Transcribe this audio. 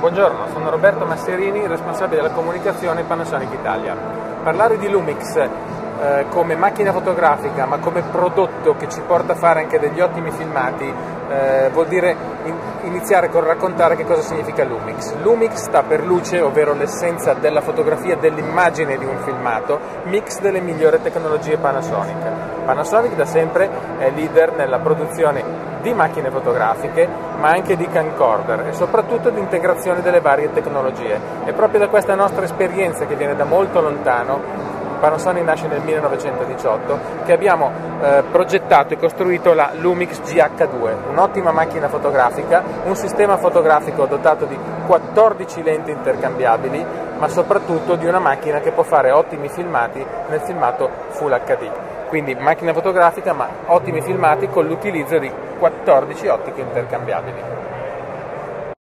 Buongiorno, sono Roberto Masserini, responsabile della comunicazione Panasonic Italia. Parlare di Lumix eh, come macchina fotografica ma come prodotto che ci porta a fare anche degli ottimi filmati eh, vuol dire in, iniziare con raccontare che cosa significa Lumix. Lumix sta per luce, ovvero l'essenza della fotografia, dell'immagine di un filmato, mix delle migliori tecnologie Panasonic. Panasonic da sempre è leader nella produzione di macchine fotografiche ma anche di camcorder e soprattutto di integrazione delle varie tecnologie. È proprio da questa nostra esperienza che viene da molto lontano Panasonic nasce nel 1918, che abbiamo eh, progettato e costruito la Lumix GH2, un'ottima macchina fotografica, un sistema fotografico dotato di 14 lenti intercambiabili, ma soprattutto di una macchina che può fare ottimi filmati nel filmato Full HD. Quindi macchina fotografica ma ottimi filmati con l'utilizzo di 14 ottiche intercambiabili.